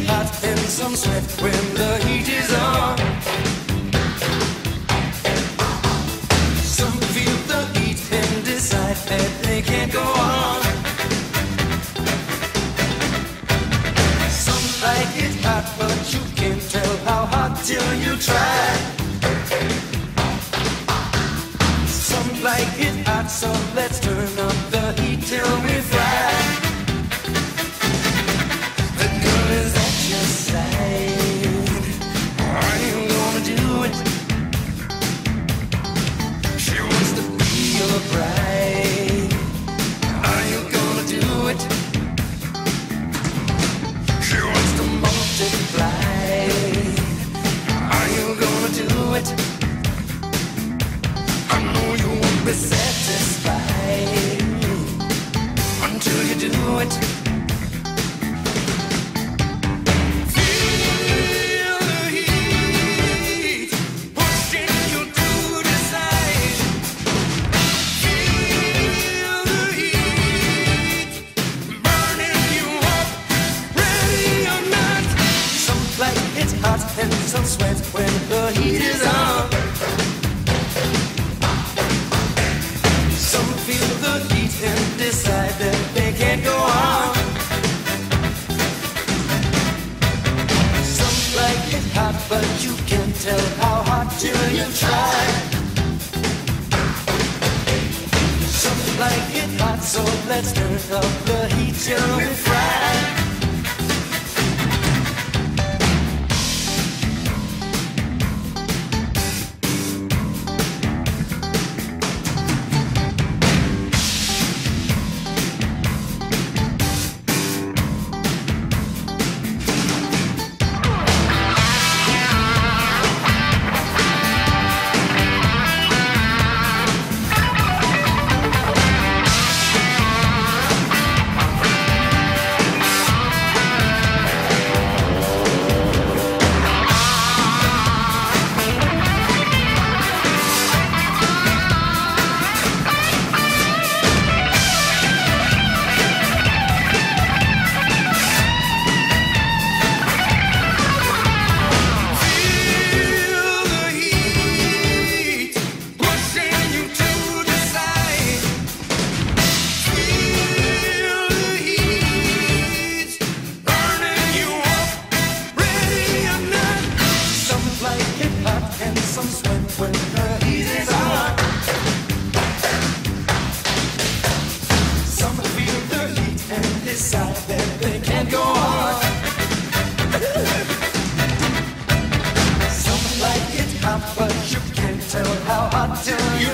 and some sweat when the heat is on. Some feel the heat and decide that they can't go on. Some like it hot, but you can't tell how hot till you try. Some like it hot, so let's it. Hot and some sweat when the heat is on. Tell how hot till you try. Some like it hot, so let's turn up the heat till we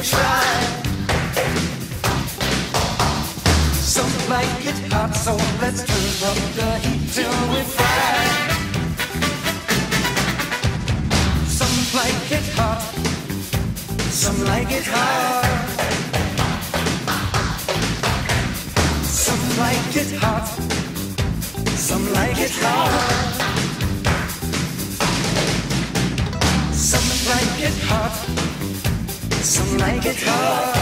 Some like it hot, so let's turn up the we fry. Some like it hot, some like it. Some like it hot, some like it hot. Some like it hot.